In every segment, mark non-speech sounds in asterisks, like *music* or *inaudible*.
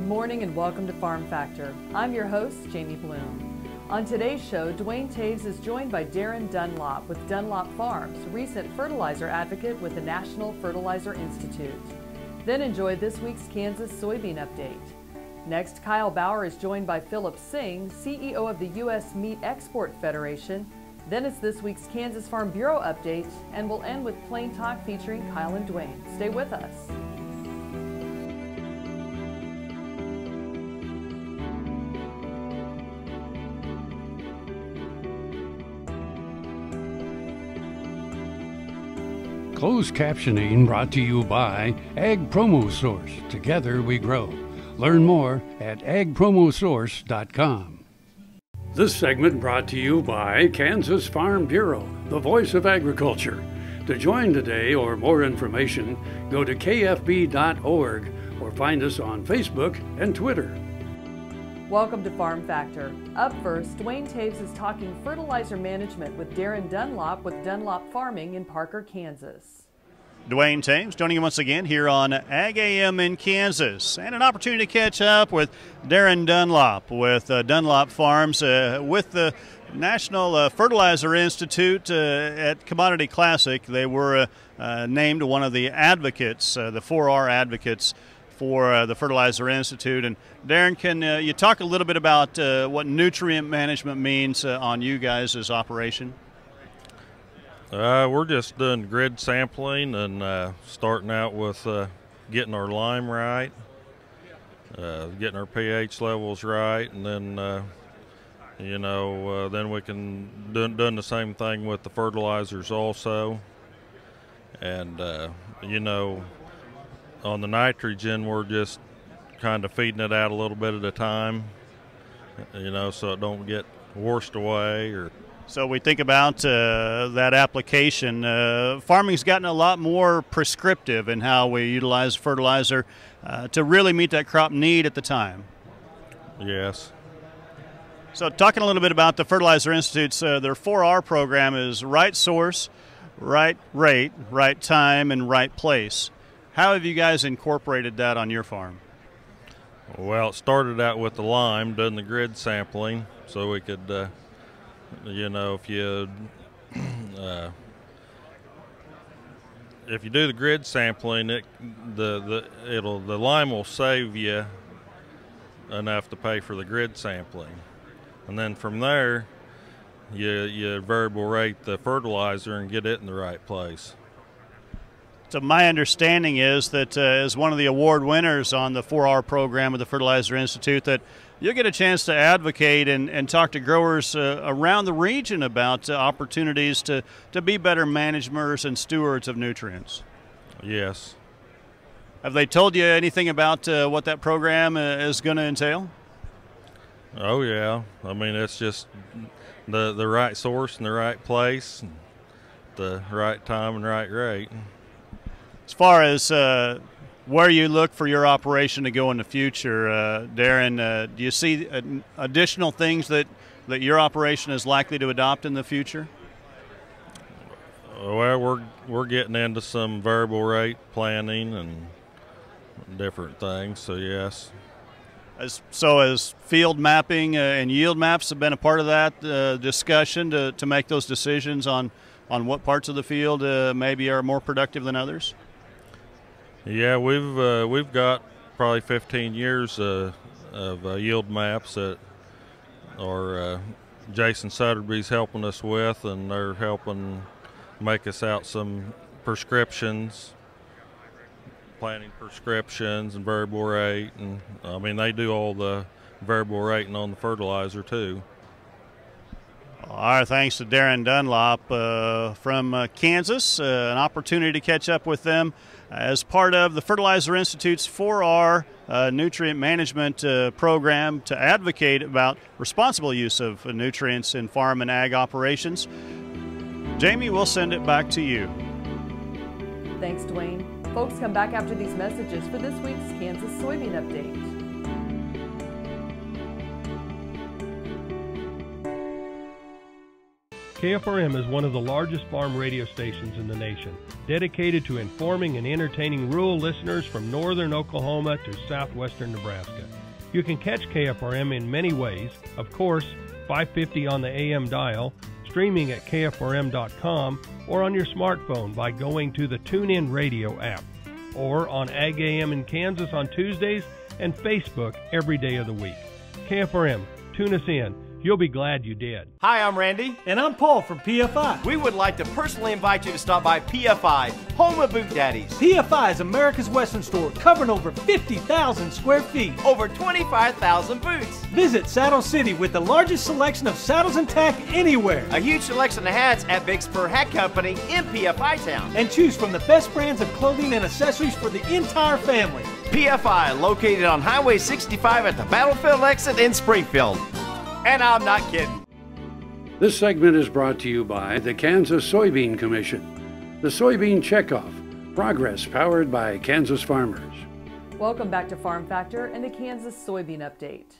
Good morning and welcome to Farm Factor. I'm your host, Jamie Bloom. On today's show, Duane Toews is joined by Darin Dunlop with Dunlop Farms, recent fertilizer advocate with the National Fertilizer Institute. Then enjoy this week's Kansas soybean update. Next, Kyle Bauer is joined by Philip Seng, CEO of the U.S. Meat Export Federation. Then it's this week's Kansas Farm Bureau update, and we'll end with Plain Talk featuring Kyle and Duane. Stay with us. Closed captioning brought to you by Ag Promo Source. Together we grow. Learn more at agpromosource.com. This segment brought to you by Kansas Farm Bureau, the voice of agriculture. To join today or more information, go to kfb.org or find us on Facebook and Twitter. Welcome to Farm Factor. Up first, Duane Toews is talking fertilizer management with Darin Dunlop with Dunlop Farming in Parker, Kansas. Duane Toews joining you once again here on Ag AM in Kansas, and an opportunity to catch up with Darin Dunlop with uh, Dunlop Farms uh, with the National uh, Fertilizer Institute uh, at Commodity Classic. They were uh, uh, named one of the advocates, the 4R advocates for uh, the Fertilizer Institute. And Darin, can uh, you talk a little bit about uh, what nutrient management means uh, on you guys' operation? Uh, we're just doing grid sampling and uh, starting out with getting our lime right, getting our pH levels right, and then you know then we can do doing the same thing with the fertilizers also. And you know on the nitrogen, we're just kind of feeding it out a little bit at a time, you know, so it don't get washed away or. So we think about uh, that application. Uh, farming's gotten a lot more prescriptive in how we utilize fertilizer uh, to really meet that crop need at the time. Yes. So talking a little bit about the Fertilizer Institute's uh, their 4R program is right source, right rate, right time, and right place. How have you guys incorporated that on your farm? Well, it started out with the lime, done the grid sampling, so we could, uh, you know, if you *clears throat* uh, if you do the grid sampling, it the the it'll the lime will save you enough to pay for the grid sampling, and then from there, you you variable rate the fertilizer and get it in the right place. So my understanding is that uh, as one of the award winners on the 4R program of the Fertilizer Institute, that you'll get a chance to advocate and, and talk to growers uh, around the region about uh, opportunities to, to be better managers and stewards of nutrients. Yes. Have they told you anything about uh, what that program uh, is going to entail? Oh yeah, I mean it's just the the right source and the right place, and the right time and right rate. As far as uh, where you look for your operation to go in the future, uh, Darin, uh, do you see additional things that, that your operation is likely to adopt in the future? Well, we're we're getting into some variable rate planning and different things. So yes. As, so, as field mapping uh, and yield maps have been a part of that uh, discussion to, to make those decisions on, on what parts of the field uh, maybe are more productive than others? Yeah, we've uh, we've got probably 15 years uh, of uh, yield maps that are uh, Jason Sutterby's helping us with, and they're helping make us out some prescriptions, planting prescriptions and variable rate, and I mean they do all the variable rating on the fertilizer too. Our thanks to Darin Dunlop uh, from uh, Kansas. Uh, an opportunity to catch up with them as part of the Fertilizer Institute's 4R uh, nutrient management uh, program to advocate about responsible use of nutrients in farm and ag operations. Jamie, we'll send it back to you. Thanks, Duane. Folks, come back after these messages for this week's Kansas soybean update. KFRM is one of the largest farm radio stations in the nation, dedicated to informing and entertaining rural listeners from northern Oklahoma to southwestern Nebraska. You can catch KFRM in many ways. Of course, 550 on the AM dial, streaming at kfrm.com, or on your smartphone by going to the TuneIn Radio app, or on Ag AM in Kansas on Tuesdays and Facebook every day of the week. KFRM, tune us in. You'll be glad you did. Hi, I'm Randy. And I'm Paul from PFI. We would like to personally invite you to stop by PFI, home of Boot Daddies. PFI is America's Western store covering over 50,000 square feet. Over 25,000 boots. Visit Saddle City with the largest selection of saddles and tack anywhere. A huge selection of hats at Big Spur Hat Company in PFI Town. And choose from the best brands of clothing and accessories for the entire family. PFI, located on Highway 65 at the Battlefield exit in Springfield. And I'm not kidding. This segment is brought to you by the Kansas Soybean Commission, the Soybean Checkoff, progress powered by Kansas farmers. Welcome back to Farm Factor and the Kansas Soybean Update.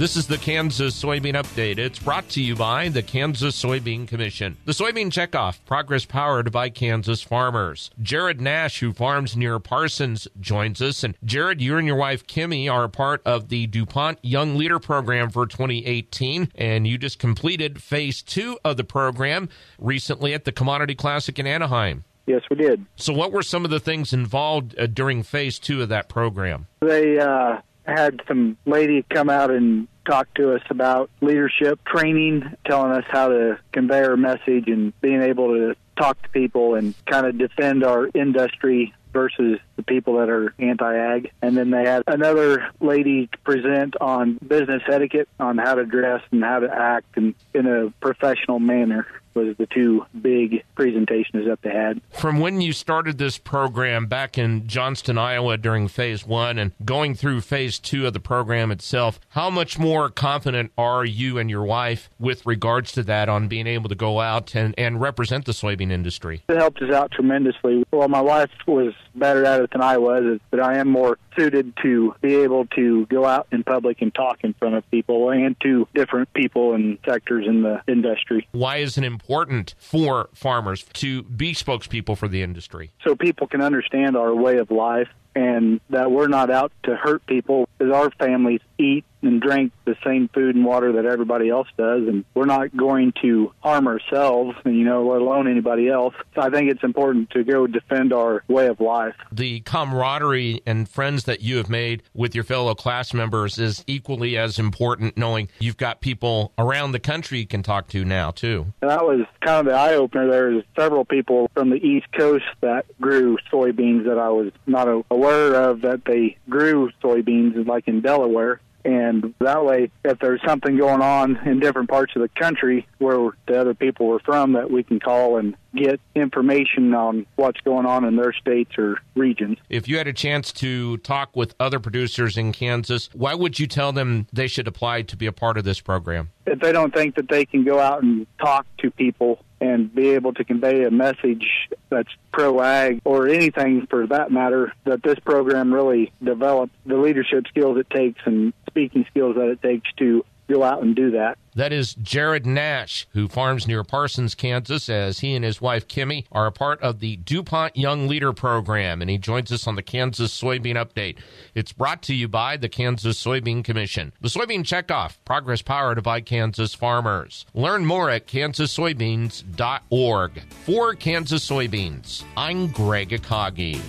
This is the Kansas Soybean Update. It's brought to you by the Kansas Soybean Commission. The Soybean Checkoff, progress powered by Kansas farmers. Jared Nash, who farms near Parsons, joins us. And Jared, you and your wife Kimmy are a part of the DuPont Young Leader Program for 2018, and you just completed phase two of the program recently at the Commodity Classic in Anaheim. Yes, we did. So, what were some of the things involved uh, during phase two of that program? They uh, had some lady come out and talk to us about leadership training, telling us how to convey our message and being able to talk to people and kind of defend our industry versus the people that are anti-ag. And then they had another lady present on business etiquette, on how to dress and how to act in, in a professional manner was the two big presentations that they had. From when you started this program back in Johnston, Iowa during phase one and going through phase two of the program itself, how much more confident are you and your wife with regards to that on being able to go out and, and represent the soybean industry? It helped us out tremendously. Well, my wife was better at it than I was, but I am more suited to be able to go out in public and talk in front of people and to different people and sectors in the industry. Why is it important for farmers to be spokespeople for the industry? So people can understand our way of life and that we're not out to hurt people. Because our families eat and drink the same food and water that everybody else does and we're not going to harm ourselves and you know let alone anybody else. So i think it's important to go defend our way of life. The camaraderie and friends that you have made with your fellow class members is equally as important knowing you've got people around the country you can talk to now too. That was kind of the eye opener there's several people from the east coast that grew soybeans that i was not aware of that they grew soybeans like in delaware. And that way, if there's something going on in different parts of the country where the other people were from, that we can call and get information on what's going on in their states or regions. If you had a chance to talk with other producers in Kansas, why would you tell them they should apply to be a part of this program? If they don't think that they can go out and talk to people and be able to convey a message that's pro ag or anything for that matter that this program really develops the leadership skills it takes and speaking skills that it takes to go out and do that. That is Jared Nash, who farms near Parsons, Kansas, as he and his wife Kimmy are a part of the DuPont Young Leader Program, and he joins us on the Kansas Soybean Update. It's brought to you by the Kansas Soybean Commission. The Soybean Checkoff, progress powered by Kansas farmers. Learn more at kansassoybeans.org. For Kansas Soybeans, I'm Greg Akagi.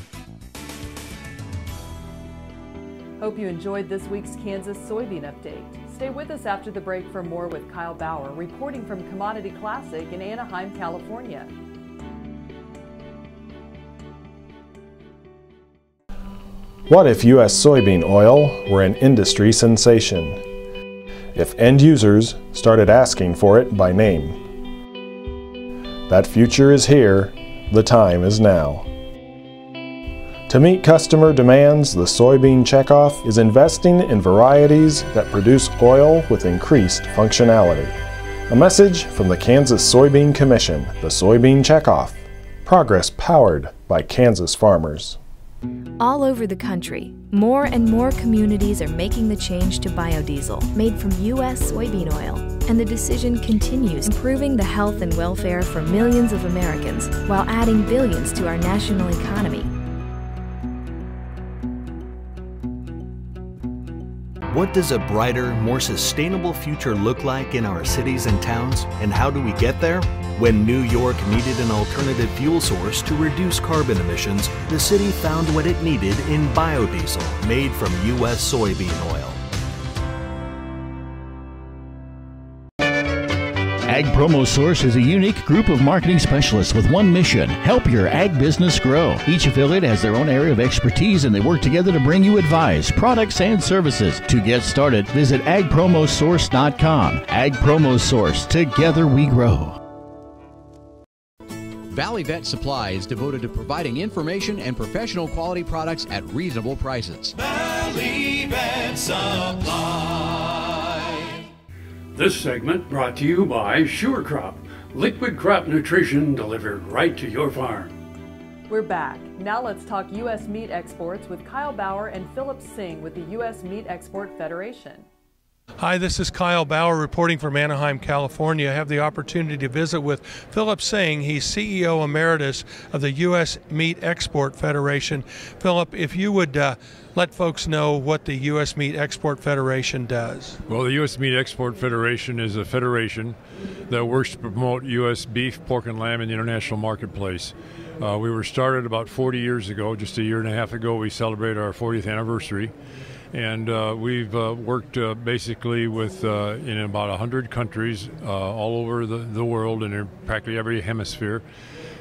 Hope you enjoyed this week's Kansas Soybean Update. Stay with us after the break for more with Kyle Bauer, reporting from Commodity Classic in Anaheim, California. What if U.S. soybean oil were an industry sensation? If end users started asking for it by name? That future is here, the time is now. To meet customer demands, the Soybean Checkoff is investing in varieties that produce oil with increased functionality. A message from the Kansas Soybean Commission, the Soybean Checkoff. Progress powered by Kansas farmers. All over the country, More and more communities are making the change to biodiesel made from U.S. soybean oil, and the decision continues improving the health and welfare for millions of Americans while adding billions to our national economy. What does a brighter, more sustainable future look like in our cities and towns, and how do we get there? When New York needed an alternative fuel source to reduce carbon emissions, the city found what it needed in biodiesel made from U.S. soybean oil. Ag Promo Source is a unique group of marketing specialists with one mission help your ag business grow. Each affiliate has their own area of expertise and they work together to bring you advice, products, and services. To get started, visit agpromosource.com. Ag Promo Source, together we grow. Valley Vet Supply is devoted to providing information and professional quality products at reasonable prices. Valley Vet Supply. This segment brought to you by Sure Crop, liquid crop nutrition delivered right to your farm. We're back. Now let's talk U.S. meat exports with Kyle Bauer and Philip Seng with the U.S. Meat Export Federation. Hi, this is Kyle Bauer reporting from Anaheim, California. I have the opportunity to visit with Philip Seng. He's CEO Emeritus of the U.S. Meat Export Federation. Philip, if you would uh, let folks know what the U.S. Meat Export Federation does. Well, the U.S. Meat Export Federation is a federation that works to promote U.S. beef, pork, and lamb in the international marketplace. Uh, we were started about 40 years ago, just a year and a half ago. We celebrated our 40th anniversary and uh, we've uh, worked uh, basically with uh, in about 100 countries uh, all over the, the world and in practically every hemisphere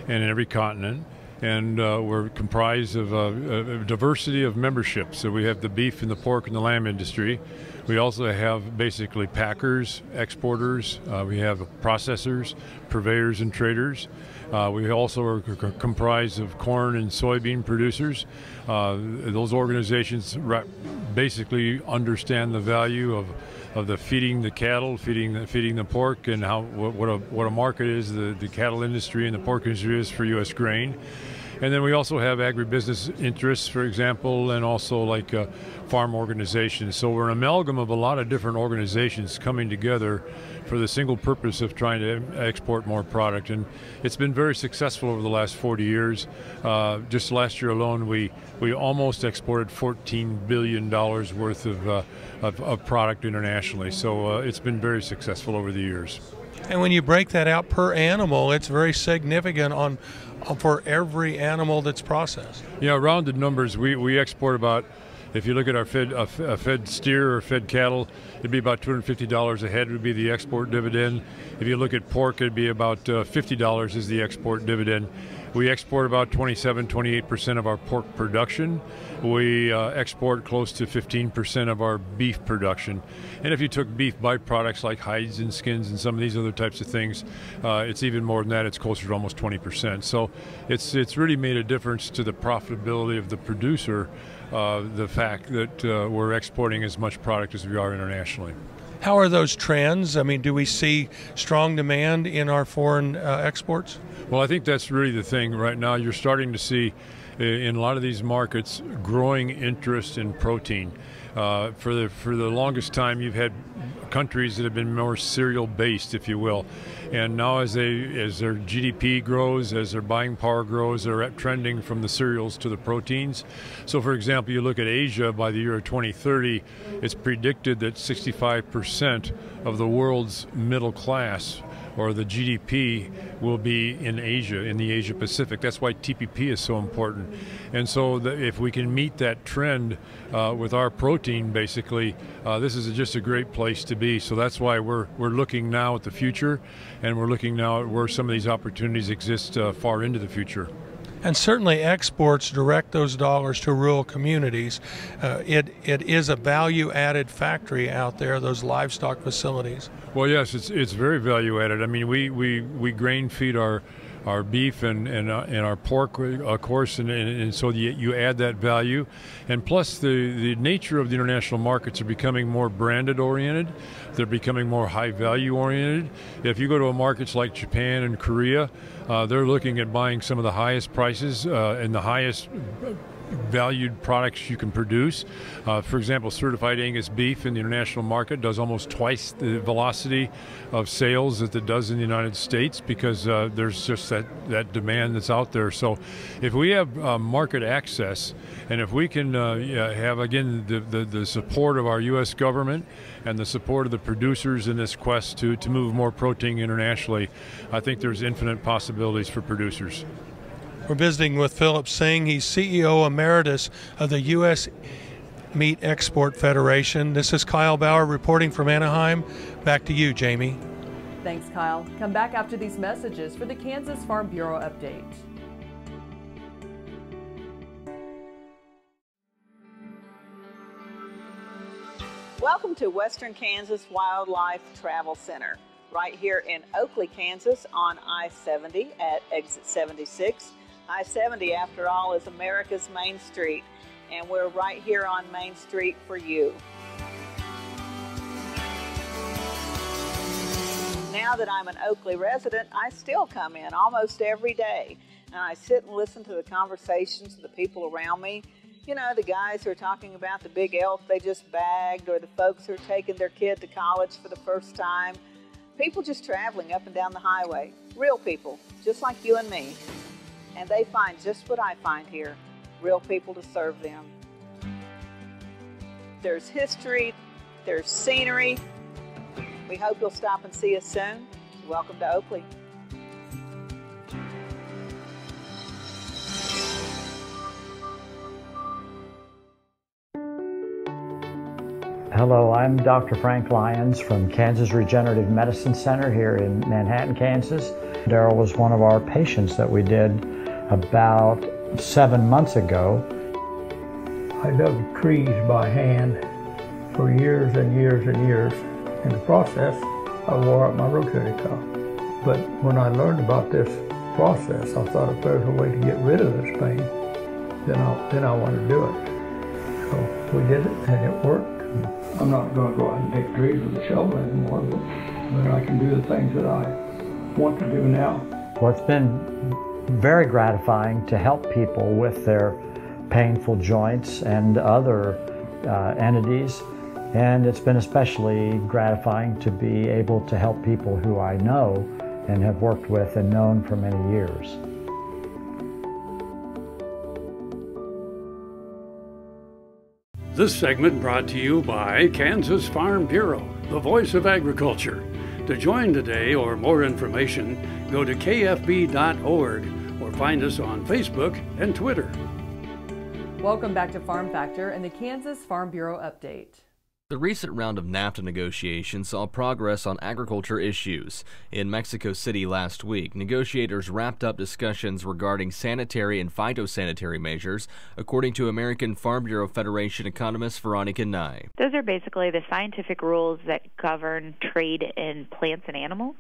and in every continent and uh, we're comprised of a, diversity of memberships. So we have the beef and the pork and the lamb industry. We also have basically packers exporters we have processors purveyors and traders. Uh, we also are c- comprised of corn and soybean producers. Uh, those organizations basically understand the value of, of the feeding the cattle, feeding the, feeding the pork, and how what, what a what a market is the, the cattle industry and the pork industry is for U.S. grain. And then we also have agribusiness interests, for example, and also like uh, farm organizations. So we're an amalgam of a lot of different organizations coming together for the single purpose of trying to export more product. And it's been very successful over the last 40 years. Uh, just last year alone, we, we almost exported $14 billion worth of, uh, of, of, product internationally. So uh, it's been very successful over the years. And when you break that out per animal, it's very significant on for every animal that's processed. Yeah, rounded numbers, we, we export about if you look at our fed, uh, fed steer or fed cattle, it'd be about $250 a head would be the export dividend. If you look at pork, it'd be about uh, $50 is the export dividend. We export about 27, 28% of our pork production. We uh, export close to 15% of our beef production. And if you took beef byproducts like hides and skins and some of these other types of things, uh, it's even more than that. It's closer to almost 20%. So it's, it's really made a difference to the profitability of the producer, uh, the fact that uh, we're exporting as much product as we are internationally. How are those trends? I mean, do we see strong demand in our foreign uh, exports? Well, I think that's really the thing right now. You're starting to see in a lot of these markets growing interest in protein. Uh, for the for the longest time, you've had countries that have been more cereal based, if you will, and now as they as their GDP grows, as their buying power grows, they're trending from the cereals to the proteins. So, for example, you look at Asia by the year 2030, it's predicted that 65% of the world's middle class or the GDP will be in Asia, in the Asia Pacific. That's why TPP is so important. And so, the, if we can meet that trend uh, with our protein, basically, uh, this is just a great place to be. So that's why we're we're looking now at the future, and we're looking now at where some of these opportunities exist uh, far into the future. And certainly, exports direct those dollars to rural communities. Uh, it it is a value added factory out there. Those livestock facilities. Well, yes, it's it's very value added. I mean, we we we grain feed our our beef and and, uh, and our pork, of course, and, and, and so you, you, add that value, and plus the the nature of the international markets are becoming more branded oriented, they're becoming more high value oriented. If you go to markets like Japan and Korea, uh, they're looking at buying some of the highest prices uh, and the highest valued products you can produce. Uh, for example, certified Angus beef in the international market does almost twice the velocity of sales that it does in the United States because uh, there's just that, that demand that's out there. So if we have uh, market access and if we can uh, have, again, the, the, the support of our U.S. government and the support of the producers in this quest to, to move more protein internationally, I think there's infinite possibilities for producers. We're visiting with Philip Seng. He's CEO Emeritus of the U.S. Meat Export Federation. This is Kyle Bauer reporting from Anaheim. Back to you, Jamie. Thanks, Kyle. Come back after these messages for the Kansas Farm Bureau update. Welcome to Western Kansas Wildlife Travel Center, right here in Oakley, Kansas on I 70 at exit 76. I 70, after all, is America's Main Street, and we're right here on Main Street for you. Now that I'm an Oakley resident, I still come in almost every day, and I sit and listen to the conversations of the people around me you know, the guys who are talking about the big elk they just bagged, or the folks who are taking their kid to college for the first time. People just traveling up and down the highway. Real people, just like you and me. And they find just what I find here real people to serve them. There's history, there's scenery. We hope you'll stop and see us soon. Welcome to Oakley. Hello, I'm Dr. Frank Lyons from Kansas Regenerative Medicine Center here in Manhattan, Kansas. Daryl was one of our patients that we did about seven months ago. I dug trees by hand for years and years and years. In the process, I wore out my rotator cuff. But when I learned about this process, I thought if there's a way to get rid of this pain, then I, then I want to do it. So we did it and it worked. I'm not going to go out and take trees with a shovel anymore, but, but I can do the things that I want to do now. Well, it's been very gratifying to help people with their painful joints and other uh, entities. And it's been especially gratifying to be able to help people who I know and have worked with and known for many years. This segment brought to you by Kansas Farm Bureau, the voice of agriculture. To join today or more information, go to kfb.org or find us on Facebook and Twitter. Welcome back to Farm Factor and the Kansas Farm Bureau update. The recent round of NAFTA negotiations saw progress on agriculture issues. In Mexico City last week, negotiators wrapped up discussions regarding sanitary and phytosanitary measures, according to American Farm Bureau Federation economist Veronica Nigh. Those are basically the scientific rules that govern trade in plants and animals.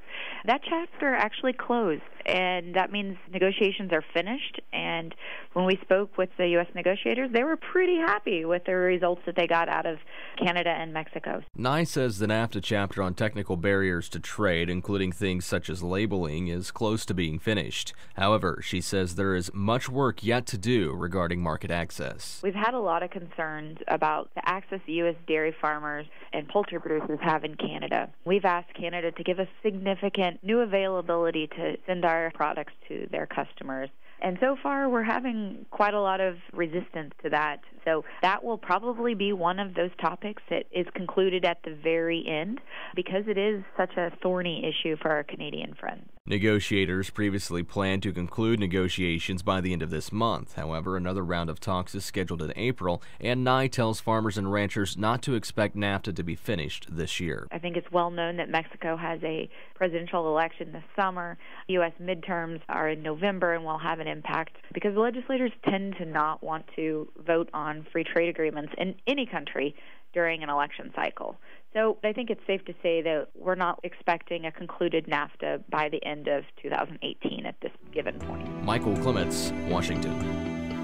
That chapter actually closed, and that means negotiations are finished. And when we spoke with the U.S. negotiators, they were pretty happy with the results that they got out of Canada and Mexico. Nigh says the NAFTA chapter on technical barriers to trade, including things such as labeling, is close to being finished. However, she says there is much work yet to do regarding market access. We've had a lot of concerns about the access U.S. dairy farmers and poultry producers have in Canada. We've asked Canada to give us significant new availability to send our products to their customers. And so far, we're having quite a lot of resistance to that. So that will probably be one of those topics that is concluded at the very end because it is such a thorny issue for our Canadian friends. Negotiators previously planned to conclude negotiations by the end of this month. However, another round of talks is scheduled in April, and Nigh tells farmers and ranchers not to expect NAFTA to be finished this year. I think it's well known that Mexico has a presidential election this summer. U.S. midterms are in November and will have an impact because legislators tend to not want to vote on free trade agreements in any country during an election cycle. So I think it's safe to say that we're not expecting a concluded NAFTA by the end of 2018 at this given point. Michael Clements, Washington.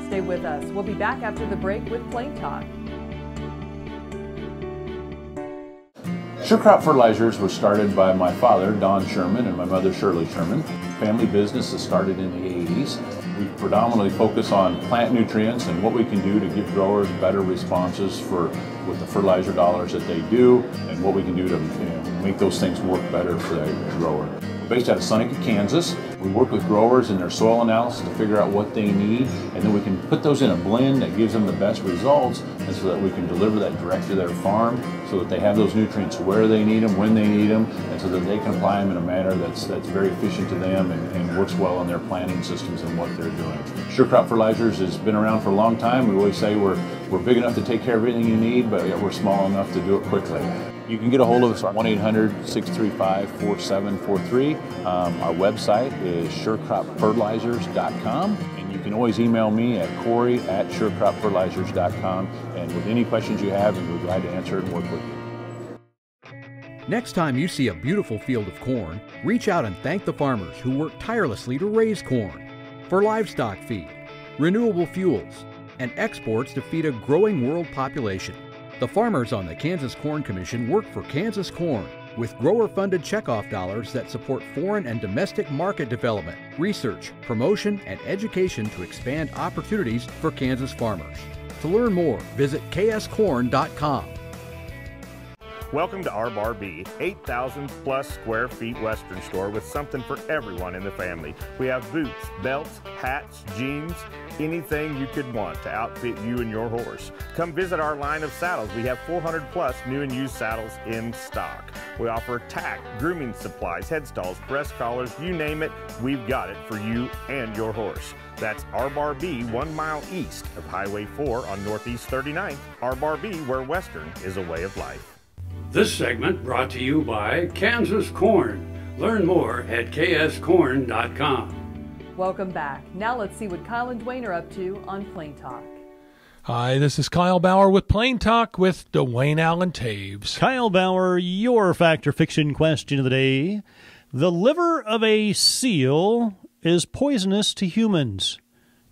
Stay with us. We'll be back after the break with Plain Talk. Sure Crop Fertilizers was started by my father, Don Sherman, and my mother, Shirley Sherman. Family business that started in the 80s. We predominantly focus on plant nutrients and what we can do to give growers better responses for with the fertilizer dollars that they do and what we can do to you know, make those things work better for the grower. We're based out of Seneca, Kansas. We work with growers in their soil analysis to figure out what they need and then we can put those in a blend that gives them the best results and so that we can deliver that direct to their farm so that they have those nutrients where they need them, when they need them, and so that they can apply them in a manner that's that's very efficient to them and, and works well in their planting systems and what they're doing. Sure Crop Fertilizers has been around for a long time. We always say we're we're big enough to take care of everything you need, but we're small enough to do it quickly. You can get a hold of us at 1 800 635 4743. Um, our website is surecropfertilizers.com. Can always email me at corey at surecropfertilizers.com. And with any questions you have, we'll be glad to answer and work with you. Next time you see a beautiful field of corn, reach out and thank the farmers who work tirelessly to raise corn for livestock feed, renewable fuels, and exports to feed a growing world population. The farmers on the Kansas Corn Commission work for Kansas Corn with grower funded checkoff dollars that support foreign and domestic market development, research, promotion, and education to expand opportunities for Kansas farmers. To learn more, visit kscorn.com. Welcome to our Bar B, 8,000 plus square feet Western store with something for everyone in the family. We have boots, belts, hats, jeans, anything you could want to outfit you and your horse. Come visit our line of saddles. We have 400 plus new and used saddles in stock. We offer tack, grooming supplies, headstalls, breast collars, you name it, we've got it for you and your horse. That's R Bar B, one mile east of Highway 4 on Northeast 39th. R Bar B, where Western is a way of life. This segment brought to you by Kansas Corn. Learn more at kscorn.com. Welcome back. Now let's see what Kyle and Duane are up to on Plain Talk. Hi, this is Kyle Bauer with Plain Talk with Duane Allen Toews. Kyle Bauer, your fact or fiction question of the day. The liver of a seal is poisonous to humans.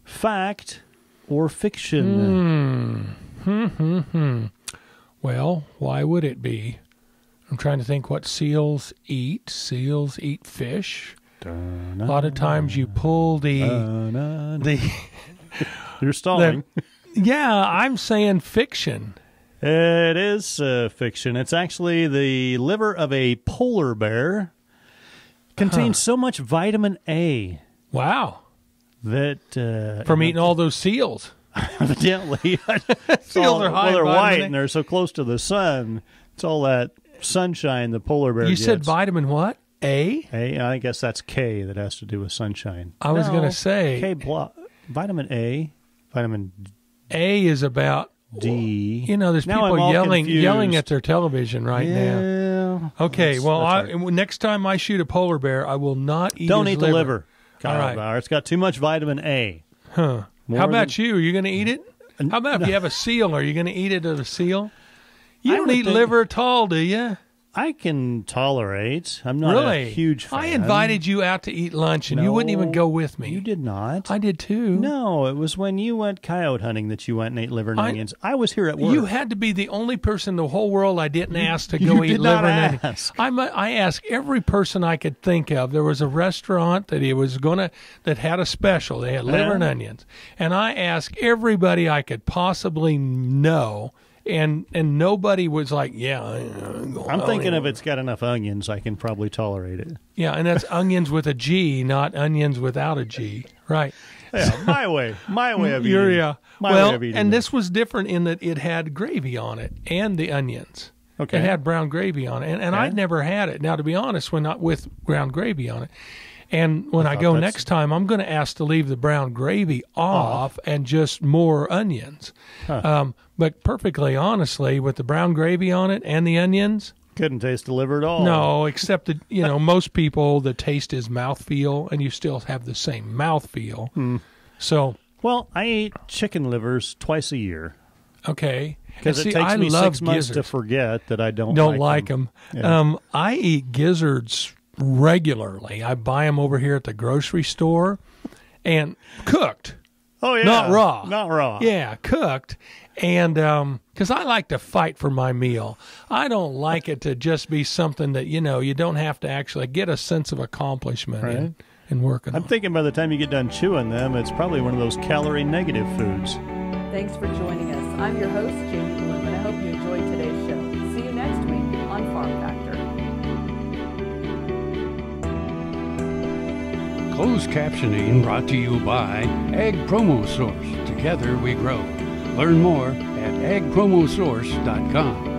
Fact or fiction? Hmm. Hmm, hmm, hmm. Well, why would it be? I'm trying to think what seals eat. Seals eat fish. A lot of times you pull the the *laughs* You're stalling. the- yeah, I'm saying fiction. It is uh, fiction. It's actually the liver of a polar bear. Contains so much vitamin A. Wow. That uh, From eating all those seals. *laughs* evidently Seals *laughs* all- are high well, they're white and they're so close to the sun. It's all that sunshine the polar bear. You said vitamin what? A? A. I guess that's K that has to do with sunshine. I was No, gonna say- K blo- vitamin A, vitamin A is about D. You know, there's Now people yelling confused. yelling at their television right Yeah, now. Okay, that's- well, that's I, next time I shoot a polar bear, I will not eat. Don't his eat the liver. All Kyle right. Bauer. It's got too much vitamin A. Huh. More How about than- you? Are you going to eat it? How about if you have a seal? Are you going to eat it as a seal? You I don't eat think- liver at all, do you? I can tolerate. I'm not really a huge fan. I invited you out to eat lunch, and you wouldn't even go with me. You did not. I did too. No, it was when you went coyote hunting that you went and ate liver and I- onions. I was here at work. You had to be the only person in the whole world I didn't ask to *laughs* you go eat liver and onions. I'm a, I asked every person I could think of. There was a restaurant that he was gonna that had a special. They had liver Yeah. and onions, and I asked everybody I could possibly know, and and nobody was like, yeah. I- I'm going I'm thinking if it's got enough onions, I can probably tolerate it. yeah, and that's *laughs* onions with a G, not onions without a G, right? Yeah, my way, my way of eating. yeah. My well, way of eating. and it. this was different in that it had gravy on it and the onions. Okay. It had brown gravy on it, and, and Okay. I'd never had it. Now, to be honest, when not with brown gravy on it, and when I, thought go that's- next time, I'm going to ask to leave the brown gravy off and just more onions. Huh. Um, but perfectly honestly, with the brown gravy on it and the onions, couldn't taste the liver at all. no, except that you know most people the taste is mouthfeel, and you still have the same mouthfeel. Hmm. So Well, I eat chicken livers twice a year okay, because it takes I me six months to forget that I don't don't like them. Yeah. Um, I eat gizzards regularly. I buy them over here at the grocery store, and cooked. Oh yeah, not raw. not raw. Yeah, cooked, and um, because I like to fight for my meal. I don't like it to just be something that you know you don't have to actually get a sense of accomplishment Right. in, in working. I'm on. thinking by the time you get done chewing them, it's probably one of those calorie negative foods. Thanks for joining us. I'm your host, Jamie Closed captioning brought to you by Ag Promo Source. Together we grow. Learn more at agpromosource.com.